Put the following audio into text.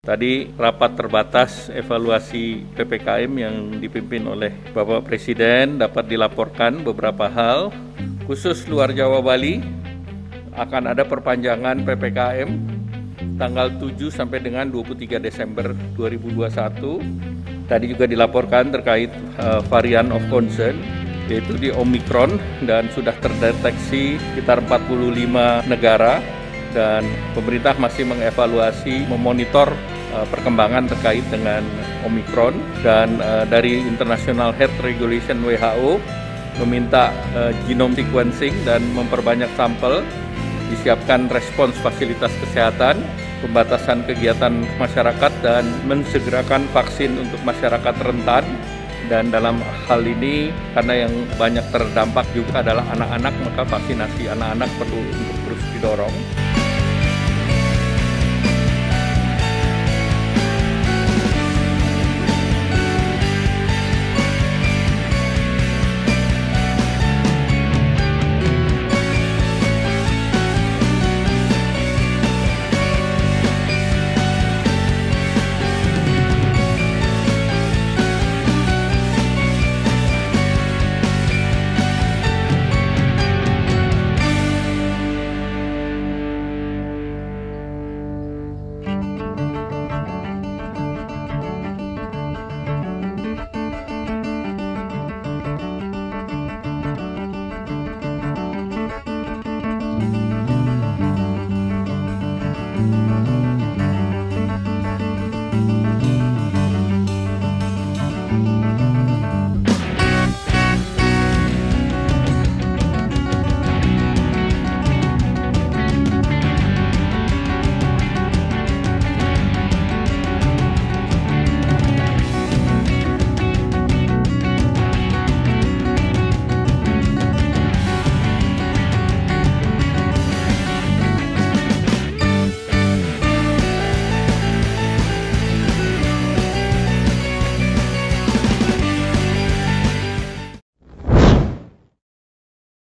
Tadi rapat terbatas evaluasi PPKM yang dipimpin oleh Bapak Presiden dapat dilaporkan beberapa hal. Khusus luar Jawa Bali akan ada perpanjangan PPKM tanggal 7 sampai dengan 23 Desember 2021. Tadi juga dilaporkan terkait uh, varian of concern yaitu di Omicron dan sudah terdeteksi sekitar 45 negara dan pemerintah masih mengevaluasi, memonitor perkembangan terkait dengan Omicron dan uh, dari International Health Regulation WHO meminta uh, genome sequencing dan memperbanyak sampel, disiapkan respons fasilitas kesehatan, pembatasan kegiatan masyarakat dan mensegerakan vaksin untuk masyarakat rentan dan dalam hal ini karena yang banyak terdampak juga adalah anak-anak maka vaksinasi anak-anak perlu untuk terus didorong.